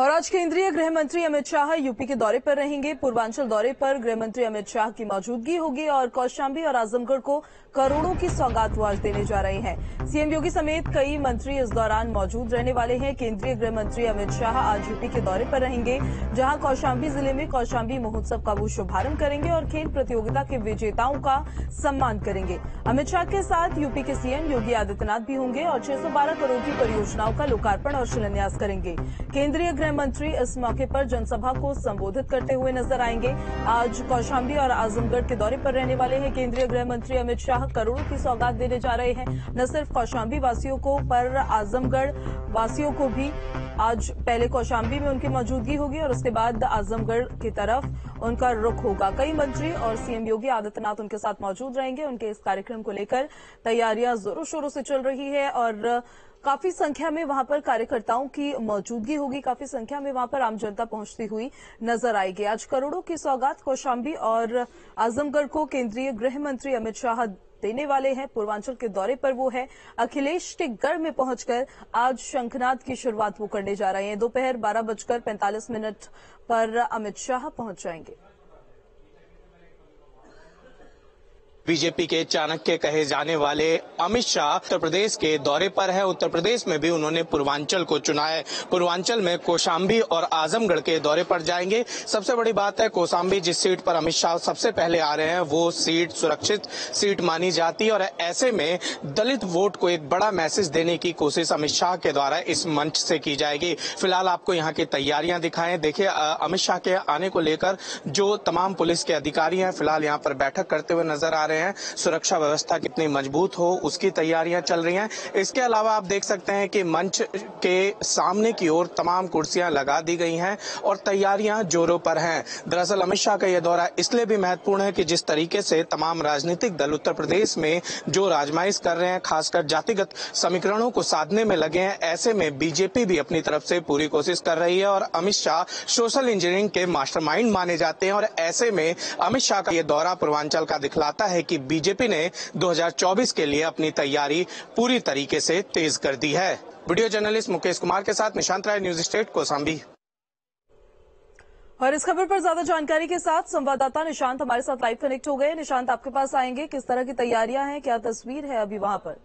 और आज केंद्रीय गृह मंत्री अमित शाह यूपी के दौरे पर रहेंगे। पूर्वांचल दौरे पर गृह मंत्री अमित शाह की मौजूदगी होगी और कौशाम्बी और आजमगढ़ को करोड़ों की सौगात आज देने जा रहे हैं। सीएम योगी समेत कई मंत्री इस दौरान मौजूद रहने वाले हैं। केंद्रीय गृह मंत्री अमित शाह आज यूपी के दौरे पर रहेंगे, जहाँ कौशाम्बी ज़िले में कौशाम्बी महोत्सव का वो शुभारंभ करेंगे और खेल प्रतियोगिता के विजेताओं का सम्मान करेंगे। अमित शाह के साथ यूपी के सीएम योगी आदित्यनाथ भी होंगे और छह सौ बारह करोड़ की परियोजनाओं का लोकार्पण और शिलान्यास करेंगे। केंद्रीय गृह मंत्री इस मौके पर जनसभा को संबोधित करते हुए नज़र आएँगे। आज कौशाम्बी और आजमगढ़ के दौरे पर रहने वाले हैं केंद्रीय गृह मंत्री अमित शाह। करोड़ों की सौगात देने जा रहे हैं। न सिर्फ़ कौशाम्बी वासियों को, पर आजमगढ़ वासियों को भी। आज पहले कौशाम्बी में उनकी मौजूदगी होगी और उसके बाद आजमगढ़ की तरफ़ उनका रुख होगा। कई मंत्री और सीएम योगी आदित्यनाथ उनके साथ मौजूद रहेंगे। उनके इस कार्यक्रम को लेकर तैयारियाँ जोरों शोरों से चल रही है और काफ़ी संख्या में वहाँ पर कार्यकर्ताओं की मौजूदगी होगी। काफ़ी संख्या में वहाँ पर आम जनता पहुँचती हुई नज़र आएगी। आज करोड़ों की सौगात कौशाम्बी और आजमगढ़ को केंद्रीय गृह मंत्री अमित शाह देने वाले हैं। पूर्वांचल के दौरे पर वो है। अखिलेश के गढ़ में पहुंचकर आज शंखनाद की शुरुआत वो करने जा रहे हैं। दोपहर बारह बजकर पैंतालीस मिनट पर अमित शाह पहुँच जाएँगे। बीजेपी के चाणक्य कहे जाने वाले अमित शाह उत्तर प्रदेश के दौरे पर है। उत्तर प्रदेश में भी उन्होंने पूर्वांचल को चुना है। पूर्वांचल में कोशाम्बी और आजमगढ़ के दौरे पर जाएँगे। सबसे बड़ी बात है, कोशाम्बी जिस सीट पर अमित शाह सबसे पहले आ रहे हैं, वो सीट, सुरक्षित सीट मानी जाती है और ऐसे में दलित वोट को एक बड़ा मैसेज देने की कोशिश अमित शाह के द्वारा इस मंच से की जाएगी। फ़िलहाल आपको यहाँ की तैयारियाँ दिखाएँ। देखिए अमित शाह के आने को लेकर जो तमाम पुलिस के अधिकारी हैं, फ़िलहाल यहाँ पर बैठक करते हुए नज़र आ रहे हैं। सुरक्षा व्यवस्था कितनी मज़बूत हो, उसकी तैयारियाँ चल रही हैं। इसके अलावा आप देख सकते हैं कि मंच के सामने की ओर तमाम कुर्सियाँ लगा दी गई हैं और तैयारियाँ जोरों पर हैं। दरअसल अमित शाह का यह दौरा इसलिए भी महत्वपूर्ण है कि जिस तरीके से तमाम राजनीतिक दल उत्तर प्रदेश में जो राजमाइश कर रहे हैं, खासकर जातिगत समीकरणों को साधने में लगे हैं, ऐसे में बीजेपी भी अपनी तरफ़ से पूरी कोशिश कर रही है और अमित शाह सोशल इंजीनियरिंग के मास्टरमाइंड माने जाते हैं और ऐसे में अमित शाह का यह दौरा पूर्वांचल का दिखलाता है। कि बीजेपी ने 2024 के लिए अपनी तैयारी पूरी तरीके से तेज कर दी है। वीडियो जर्नलिस्ट मुकेश कुमार के साथ निशांत राय, न्यूज़ स्टेट, कोसाम्बी। और इस खबर पर ज़्यादा जानकारी के साथ संवाददाता निशांत हमारे साथ लाइव कनेक्ट हो गए। निशांत, आपके पास आएँगे। किस तरह की तैयारियाँ हैं? क्या तस्वीर है अभी वहाँ पर?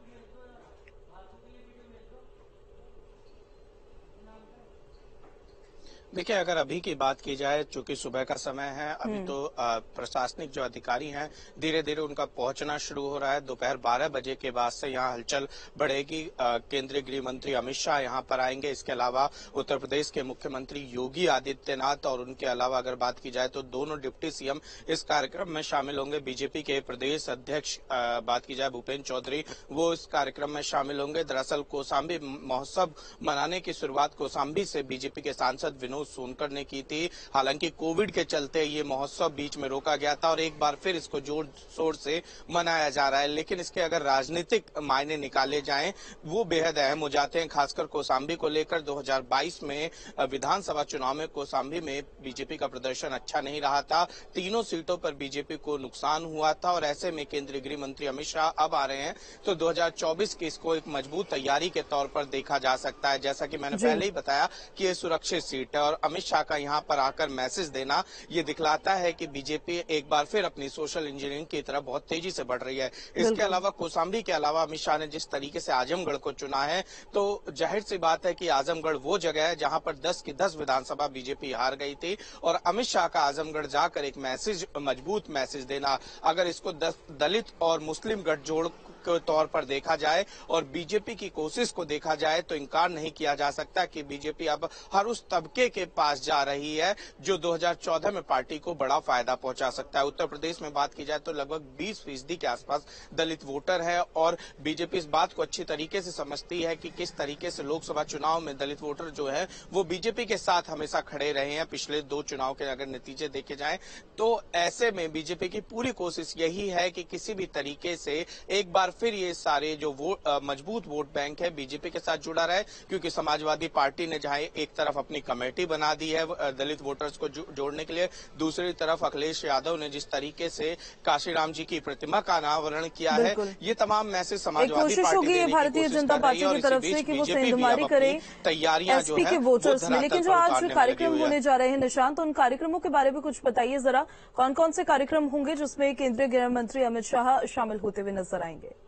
देखिए अगर अभी की बात की जाए चूँकि सुबह का समय है अभी हम्म। तो प्रशासनिक जो अधिकारी हैं धीरे धीरे उनका पहुँचना शुरू हो रहा है। दोपहर 12 बजे के बाद से यहाँ हलचल बढ़ेगी। केंद्रीय गृह मंत्री अमित शाह यहाँ पर आएँगे। इसके अलावा उत्तर प्रदेश के मुख्यमंत्री योगी आदित्यनाथ और उनके अलावा अगर बात की जाए तो दोनों डिप्टी सीएम इस कार्यक्रम में शामिल होंगे। बीजेपी के प्रदेश अध्यक्ष बात की जाए भूपेन्द्र चौधरी वो इस कार्यक्रम में शामिल होंगे। दरअसल कोसाम्बी महोत्सव मनाने की शुरुआत कोसाम्बी से बीजेपी के सांसद विनोद सोनकर ने की थी। हालाँकि कोविड के चलते ये महोत्सव बीच में रोका गया था और एक बार फिर इसको ज़ोर शोर से मनाया जा रहा है। लेकिन इसके अगर राजनीतिक मायने निकाले जाएँ वो बेहद अहम हो जाते हैं खासकर कोसाम्बी को लेकर। 2022 में विधानसभा चुनाव में कोसाम्बी में बीजेपी का प्रदर्शन अच्छा नहीं रहा था। तीनों सीटों पर बीजेपी को नुकसान हुआ था और ऐसे में केंद्रीय गृह मंत्री अमित शाह अब आ रहे हैं। तो 2024 की इसको एक मज़बूत तैयारी के तौर पर देखा जा सकता है। जैसा कि मैंने पहले ही बताया कि ये सुरक्षित सीट है और अमित शाह का यहाँ पर आकर मैसेज देना ये दिखलाता है कि बीजेपी एक बार फिर अपनी सोशल इंजीनियरिंग की तरफ़ बहुत तेज़ी से बढ़ रही है। इसके अलावा कोसाम्बी के अलावा अमित शाह ने जिस तरीके से आजमगढ़ को चुना है तो ज़ाहिर सी बात है कि आजमगढ़ वो जगह है जहाँ पर दस की दस विधानसभा बीजेपी हार गई थी और अमित शाह का आजमगढ़ जाकर एक मैसेज मज़बूत मैसेज देना अगर इसको दलित और मुस्लिम गठजोड़ तौर पर देखा जाए और बीजेपी की कोशिश को देखा जाए तो इनकार नहीं किया जा सकता कि बीजेपी अब हर उस तबके के पास जा रही है जो 2014 में पार्टी को बड़ा फ़ायदा पहुँचा सकता है। उत्तर प्रदेश में बात की जाए तो लगभग 20 फ़ीसदी के आसपास दलित वोटर है और बीजेपी इस बात को अच्छी तरीके से समझती है कि किस तरीके से लोकसभा चुनाव में दलित वोटर जो है, वो बीजेपी के साथ हमेशा खड़े रहे हैं। पिछले दो चुनाव के अगर नतीजे देखे जाए तो ऐसे में बीजेपी की पूरी कोशिश यही है कि किसी भी तरीके से एक बार फिर ये सारे जो वोट मज़बूत वोट बैंक है बीजेपी के साथ जुड़ा रहा है क्योंकि समाजवादी पार्टी ने जहाँ एक तरफ़ अपनी कमेटी बना दी है दलित वोटर्स को जोड़ने के लिए दूसरी तरफ़ अखिलेश यादव ने जिस तरीके से काशीराम जी की प्रतिमा का अनावरण किया है ये तमाम message Samajwadi party Bharatiya Janata party की तरफ़ से कि वो सेंधमारी करे तैयारियाँ जो है वोटर्स में। लेकिन जो आज कार्यक्रम होने जा रहे हैं निशांत उन कार्यक्रमों के बारे में कुछ बताइए जरा। कौन कौन से कार्यक्रम होंगे जिसमें केंद्रीय गृह मंत्री अमित शाह शामिल होते हुए नज़र आएँगे?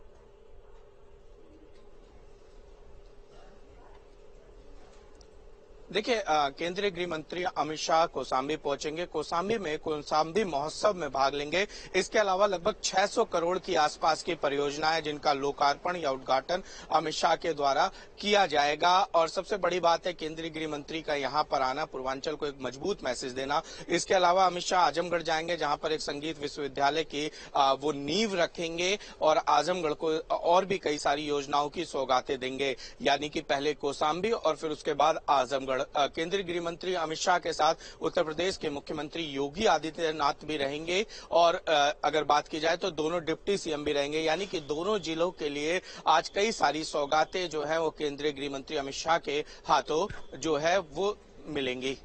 देखिए केंद्रीय गृह मंत्री अमित शाह कोसाम्बी पहुँचेंगे। कोसाम्बी में कोसाम्बी महोत्सव में भाग लेंगे। इसके अलावा लगभग 600 करोड़ की आसपास की परियोजनाएँ जिनका लोकार्पण या उद्घाटन अमित शाह के द्वारा किया जाएगा। और सबसे बड़ी बात है, केंद्रीय गृह मंत्री का यहाँ पर आना, पूर्वांचल को एक मज़बूत मैसेज देना। इसके अलावा अमित शाह आजमगढ़ जाएँगे, जहाँ पर एक संगीत विश्वविद्यालय की वो नींव रखेंगे और आजमगढ़ को और भी कई सारी योजनाओं की सौगातें देंगे। यानी कि पहले कोसाम्बी और फिर उसके बाद आजमगढ़। केंद्रीय गृह मंत्री अमित शाह के साथ उत्तर प्रदेश के मुख्यमंत्री योगी आदित्यनाथ भी रहेंगे। और अगर बात की जाए तो दोनों डिप्टी सीएम भी रहेंगे। यानी कि दोनों जिलों के लिए आज कई सारी सौगातें जो है वो केंद्रीय गृह मंत्री अमित शाह के हाथों जो है वो मिलेंगी।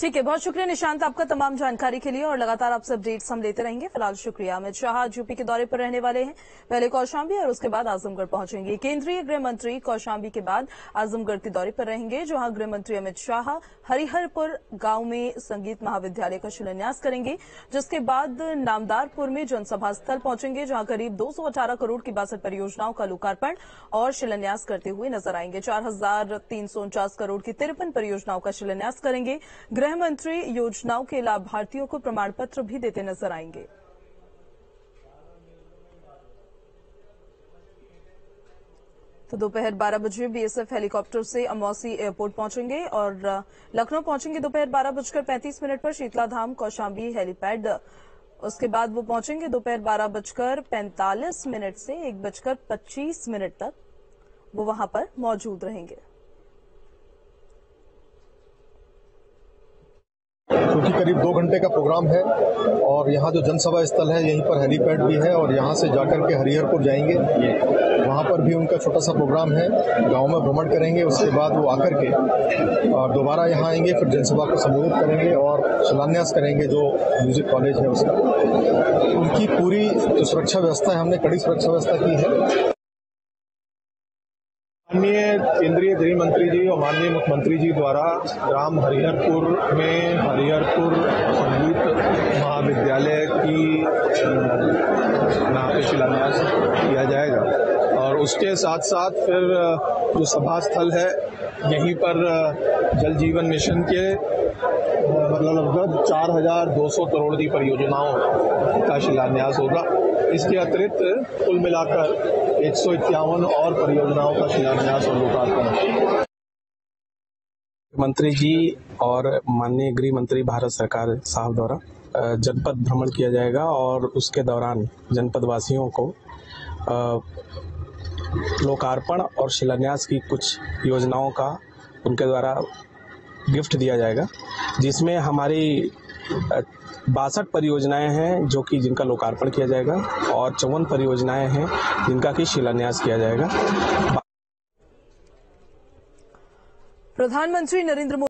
ठीक है, बहुत शुक्रिया निशांत आपका तमाम जानकारी के लिए और लगातार आपसे अपडेट्स हम लेते रहेंगे। फ़िलहाल शुक्रिया। अमित शाह यूपी के दौरे पर रहने वाले हैं। पहले कौशाम्बी और उसके बाद आजमगढ़ पहुँचेंगे। केंद्रीय गृह मंत्री कौशाम्बी के बाद आजमगढ़ के दौरे पर रहेंगे, जहाँ गृह मंत्री अमित शाह हरिहरपुर गाँव में संगीत महाविद्यालय का शिलान्यास करेंगे, जिसके बाद नामदारपुर में जनसभा स्थल पहुँचेंगे, जहाँ करीब दो करोड़ की बासठ परियोजनाओं का लोकार्पण और शिलान्यास करते हुए नज़र आएँगे। चार हज़ार तीन सौ उनचास करोड़ की तिरपन परियोजनाओं का शिलान्यास करेंगे। गृह मंत्री योजनाओं के लाभार्थियों को प्रमाण पत्र भी देते नज़र आएँगे। तो दोपहर 12 बजे बीएसएफ हेलीकॉप्टर से अमौसी एयरपोर्ट पहुँचेंगे और लखनऊ पहुँचेंगे दोपहर बारह बजकर पैंतीस मिनट पर शीतला धाम कौशाम्बी, हेलीपैड। उसके बाद वो पहुँचेंगे दोपहर बारह बजकर पैंतालीस मिनट से एक बजकर पच्चीस मिनट तक। वो वहाँ पर मौजूद रहेंगे। क्योंकि करीब दो घंटे का प्रोग्राम है और यहाँ जो जनसभा स्थल है, यहीं पर हेलीपैड भी है और यहाँ से जाकर के हरिहरपुर जाएँगे। वहाँ पर भी उनका छोटा सा प्रोग्राम है, गाँव में भ्रमण करेंगे, उसके बाद वो आकर के, और दोबारा यहाँ आएँगे, फिर जनसभा को संबोधित करेंगे और शिलान्यास करेंगे जो म्यूज़िक कॉलेज है उसका। उनकी पूरी जो सुरक्षा व्यवस्था है, हमने कड़ी सुरक्षा व्यवस्था की है। माननीय केंद्रीय गृह मंत्री जी और माननीय मुख्यमंत्री जी द्वारा ग्राम हरिहरपुर में हरिहरपुर संगीत महाविद्यालय की पे शिलान्यास किया जाएगा। और उसके साथ साथ फिर जो सभा स्थल है, यहीं पर जल जीवन मिशन के मतलब लगभग चार हज़ार दो सौ करोड़ की परियोजनाओं का शिलान्यास होगा। इसके अतिरिक्त कुल मिलाकर एक सौ इक्यावन और परियोजनाओं का शिलान्यास और लोकार्पण मंत्री जी और माननीय गृह मंत्री भारत सरकार साहब द्वारा जनपद भ्रमण किया जाएगा और उसके दौरान जनपद वासियों को लोकार्पण और शिलान्यास की कुछ योजनाओं का उनके द्वारा गिफ्ट दिया जाएगा, जिसमें हमारी बासठ परियोजनाएँ हैं, जो कि जिनका लोकार्पण किया जाएगा, और चौवन परियोजनाएँ हैं, जिनका कि शिलान्यास किया जाएगा। प्रधानमंत्री नरेंद्र मोदी